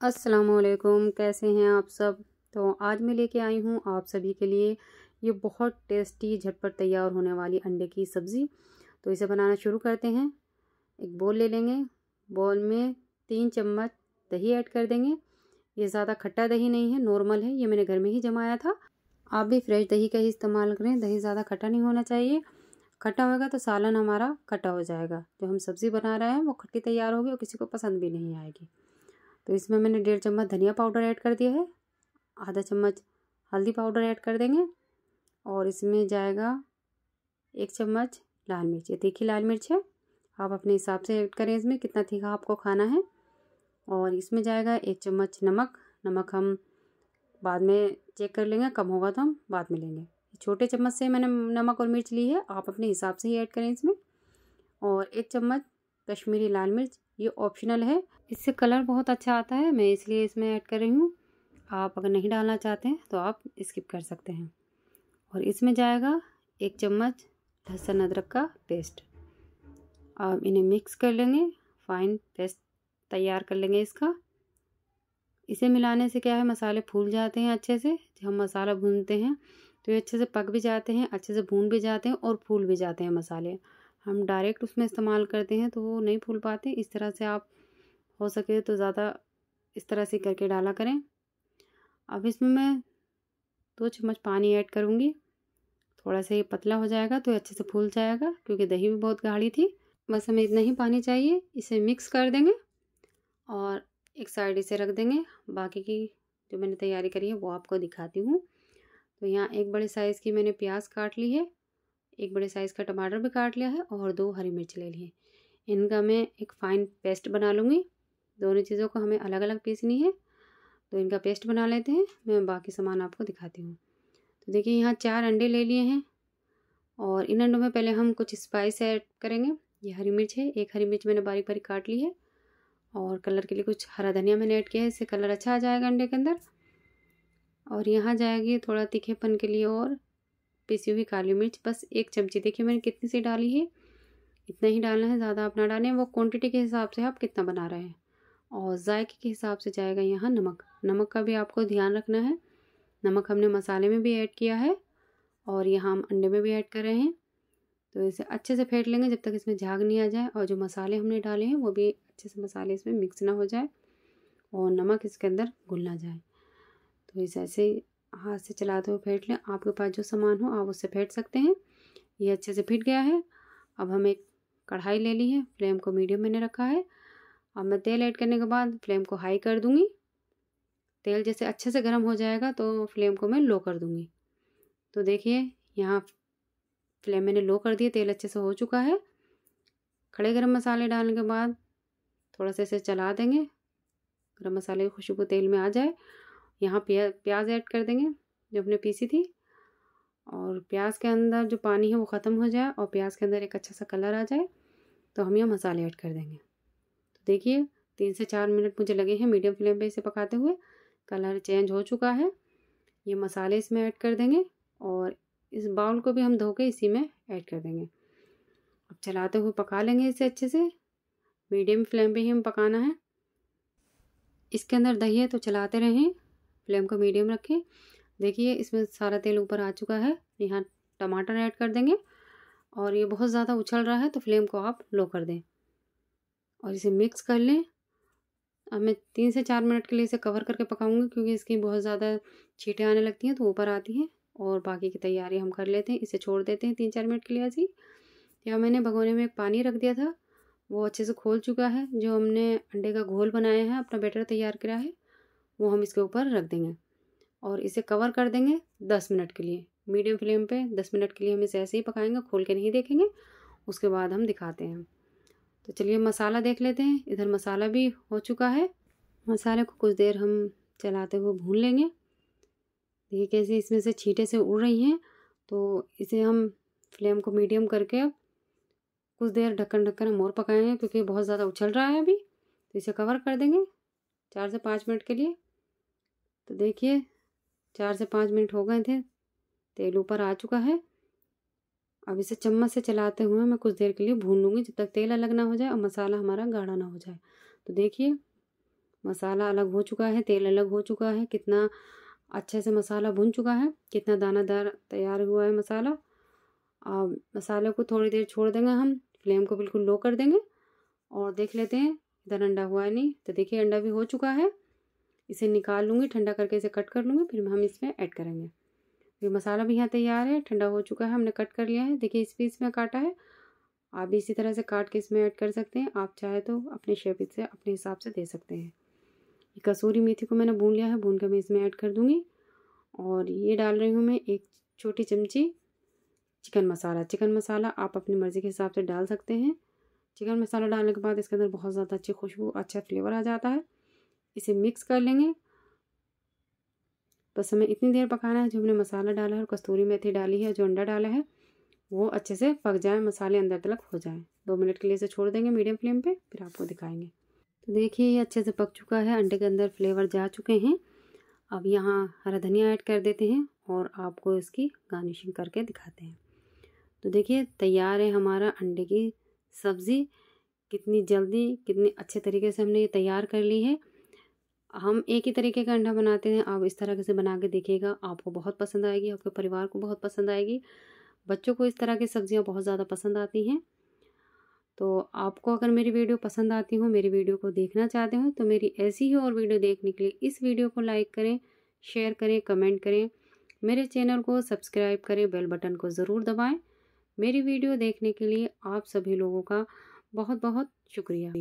असलकुम कैसे हैं आप सब? तो आज मैं लेके आई हूँ आप सभी के लिए ये बहुत टेस्टी, झटपट तैयार होने वाली अंडे की सब्ज़ी। तो इसे बनाना शुरू करते हैं। एक बोल ले लेंगे। बोल में तीन चम्मच दही ऐड कर देंगे। ये ज़्यादा खट्टा दही नहीं है, नॉर्मल है। ये मैंने घर में ही जमाया था। आप भी फ्रेश दही का ही इस्तेमाल करें। दही ज़्यादा खट्टा नहीं होना चाहिए। खट्टा होगा तो सालन हमारा खट्टा हो जाएगा। जो हम सब्ज़ी बना रहे हैं वो खट्टी तैयार होगी और किसी को पसंद भी नहीं आएगी। तो इसमें मैंने डेढ़ चम्मच धनिया पाउडर ऐड कर दिया है, आधा चम्मच हल्दी पाउडर ऐड कर देंगे और इसमें जाएगा एक चम्मच लाल मिर्च। ये तीखी लाल मिर्च है, आप अपने हिसाब से ऐड करें इसमें, कितना तीखा आपको खाना है। और इसमें जाएगा एक चम्मच नमक नमक हम बाद में चेक कर लेंगे, कम होगा तो हम बाद में लेंगे। छोटे चम्मच से मैंने नमक और मिर्च ली है, आप अपने हिसाब से ही ऐड करें इसमें। और एक चम्मच कश्मीरी लाल मिर्च ये ऑप्शनल है। इससे कलर बहुत अच्छा आता है। मैं इसलिए इसमें ऐड कर रही हूँ। आप अगर नहीं डालना चाहते हैं तो आप स्किप कर सकते हैं। और इसमें जाएगा एक चम्मच लहसुन अदरक का पेस्ट अब इन्हें मिक्स कर लेंगे। फाइन पेस्ट तैयार कर लेंगे इसका। इसे मिलाने से क्या है, मसाले फूल जाते हैं अच्छे से। जब हम मसाला भूनते हैं तो ये अच्छे से पक भी जाते हैं, अच्छे से भून भी जाते हैं और फूल भी जाते हैं मसाले। हम डायरेक्ट उसमें इस्तेमाल करते हैं तो वो नहीं फूल पाते। इस तरह से आप हो सके तो ज़्यादा इस तरह से करके डाला करें। अब इसमें मैं दो चम्मच पानी ऐड करूँगी। थोड़ा सा ये पतला हो जाएगा तो अच्छे से फूल जाएगा, क्योंकि दही भी बहुत गाढ़ी थी। बस हमें इतना ही पानी चाहिए। इसे मिक्स कर देंगे और एक साइड इसे रख देंगे। बाकी की जो मैंने तैयारी करी है वो आपको दिखाती हूँ। तो यहाँ एक बड़े साइज़ की मैंने प्याज काट ली है। एक बड़े साइज़ का टमाटर भी काट लिया है और दो हरी मिर्च ले लिए इनका मैं एक फ़ाइन पेस्ट बना लूँगी। दोनों चीज़ों को हमें अलग अलग पीसनी है। तो इनका पेस्ट बना लेते हैं। मैं बाकी सामान आपको दिखाती हूँ। तो देखिए यहाँ चार अंडे ले लिए हैं और इन अंडों में पहले हम कुछ स्पाइस ऐड करेंगे। ये हरी मिर्च है। एक हरी मिर्च मैंने बारीक बारीक काट ली है और कलर के लिए कुछ हरा धनिया मैंने ऐड किया है। इससे कलर अच्छा आ जाएगा अंडे के अंदर। और यहाँ जाएगी थोड़ा तीखेपन के लिए और पिसी हुई काली मिर्च, बस एक चमची। देखिए मैंने कितनी सी डाली है। इतना ही डालना है, ज़्यादा आप ना डालें। वो क्वांटिटी के हिसाब से आप कितना बना रहे हैं। और जायके के हिसाब से जाएगा यहाँ नमक। नमक का भी आपको ध्यान रखना है। नमक हमने मसाले में भी ऐड किया है और यहाँ हम अंडे में भी ऐड कर रहे हैं। तो इसे अच्छे से फेंट लेंगे जब तक इसमें झाग नहीं आ जाए और जो मसाले हमने डाले हैं, वो भी अच्छे से मसाले इसमें मिक्स ना हो जाए और नमक इसके अंदर घुल ना जाए। तो इसे ऐसे हाथ से चलाते हुए फेंट लें। आपके पास जो सामान हो, आप उससे फेंट सकते हैं। ये अच्छे से फिट गया है। अब हम एक कढ़ाई ले ली है। फ्लेम को मीडियम मैंने रखा है। अब मैं तेल ऐड करने के बाद फ्लेम को हाई कर दूँगी। तेल जैसे अच्छे से गर्म हो जाएगा तो फ्लेम को मैं लो कर दूँगी। तो देखिए, यहाँ फ्लेम मैंने लो कर दिया, तेल अच्छे से हो चुका है। खड़े गरम मसाले डालने के बाद थोड़ा सा इसे चला देंगे। गरम मसाले की खुशबू तेल में आ जाए। यहाँ प्या प्याज ऐड कर देंगे, जो हमने पीसी थी। और प्याज के अंदर जो पानी है वो ख़त्म हो जाए और प्याज के अंदर एक अच्छा सा कलर आ जाए तो हम यहाँ मसाले ऐड कर देंगे। तो देखिए, तीन से चार मिनट मुझे लगे हैं मीडियम फ्लेम पे इसे पकाते हुए। कलर चेंज हो चुका है। ये मसाले इसमें ऐड कर देंगे और इस बाउल को भी हम धो के इसी में ऐड कर देंगे। अब चलाते हुए पका लेंगे इसे अच्छे से। मीडियम फ्लेम पे ही हम पकाना है। इसके अंदर दही है तो चलाते रहें। फ्लेम को मीडियम रखें। देखिए, इसमें सारा तेल ऊपर आ चुका है। यहाँ टमाटर ऐड कर देंगे और ये बहुत ज़्यादा उछल रहा है तो फ्लेम को आप लो कर दें और इसे मिक्स कर लें। अब मैं तीन से चार मिनट के लिए इसे कवर करके पकाऊँगी क्योंकि इसकी बहुत ज़्यादा छीटें आने लगती हैं तो ऊपर आती हैं और बाकी की तैयारी हम कर लेते हैं। इसे छोड़ देते हैं तीन चार मिनट के लिए ऐसी या मैंने भगोने में एक पानी रख दिया था, वो अच्छे से खोल चुका है। जो हमने अंडे का घोल बनाया है, अपना बैटर तैयार किया है वो हम इसके ऊपर रख देंगे। और इसे कवर कर देंगे दस मिनट के लिए। मीडियम फ्लेम पे दस मिनट के लिए हम इसे ऐसे ही पकाएँगे, खोल के नहीं देखेंगे। उसके बाद हम दिखाते हैं। तो चलिए मसाला देख लेते हैं। इधर मसाला भी हो चुका है। मसाले को कुछ देर हम चलाते हुए भून लेंगे। देखिए कैसे इसमें से छींटे से उड़ रही हैं। तो इसे हम फ्लेम को मीडियम करके कुछ देर ढक्कन ढक्कन हम और पकाएँगे, क्योंकि बहुत ज़्यादा उछल रहा है अभी। तो इसे कवर कर देंगे चार से पाँच मिनट के लिए। तो देखिए, चार से पाँच मिनट हो गए थे, तेल ऊपर आ चुका है। अब इसे चम्मच से चलाते हुए मैं कुछ देर के लिए भून लूँगी जब तक तेल अलग ना हो जाए और मसाला हमारा गाढ़ा ना हो जाए। तो देखिए, मसाला अलग हो चुका है, तेल अलग हो चुका है, कितना अच्छे से मसाला भुन चुका है, कितना दानादार तैयार हुआ है मसाला। अब मसाले को थोड़ी देर छोड़ देंगे हम, फ्लेम को बिल्कुल लो कर देंगे और देख लेते हैं, इधर अंडा हुआ है नहीं तो देखिए अंडा भी हो चुका है। इसे निकाल लूँगी, ठंडा करके इसे कट कर लूँगी, फिर हम इसमें ऐड करेंगे। ये मसाला भी यहाँ तैयार है, ठंडा हो चुका है, हमने कट कर लिया है। देखिए इस पीस में काटा है। आप भी इसी तरह से काट के इसमें ऐड कर सकते हैं। आप चाहे तो अपने शेप से, अपने हिसाब से दे सकते हैं। ये कसूरी मेथी को मैंने भून लिया है, भून कर मैं इसमें ऐड कर दूँगी। और ये डाल रही हूँ मैं एक छोटी चमची चिकन मसाला। चिकन मसाला आप अपनी मर्ज़ी के हिसाब से डाल सकते हैं। चिकन मसाला डालने के बाद इसके अंदर बहुत ज़्यादा अच्छी खुशबू अच्छा फ्लेवर आ जाता है। इसे मिक्स कर लेंगे। बस हमें इतनी देर पकाना है, जो हमने मसाला डाला है और कस्तूरी मेथी डाली है, जो अंडा डाला है, वो अच्छे से पक जाए, मसाले अंदर तक हो जाए। दो मिनट के लिए इसे छोड़ देंगे मीडियम फ्लेम पे, फिर आपको दिखाएँगे। तो देखिए, ये अच्छे से पक चुका है, अंडे के अंदर फ्लेवर जा चुके हैं। अब यहाँ हरा धनिया ऐड कर देते हैं और आपको इसकी गार्निशिंग करके दिखाते हैं। तो देखिए, तैयार है हमारा अंडे की सब्ज़ी। कितनी जल्दी, कितनी अच्छे तरीके से हमने ये तैयार कर ली है। हम एक ही तरीके का अंडा बनाते हैं। आप इस तरह से बना के देखिएगा, आपको बहुत पसंद आएगी, आपके परिवार को बहुत पसंद आएगी। बच्चों को इस तरह की सब्ज़ियाँ बहुत ज़्यादा पसंद आती हैं। तो आपको अगर मेरी वीडियो पसंद आती हो, मेरी वीडियो को देखना चाहते हो तो मेरी ऐसी ही और वीडियो देखने के लिए इस वीडियो को लाइक करें, शेयर करें, कमेंट करें। मेरे चैनल को सब्सक्राइब करें, बेल बटन को ज़रूर दबाएँ। मेरी वीडियो देखने के लिए आप सभी लोगों का बहुत बहुत शुक्रिया।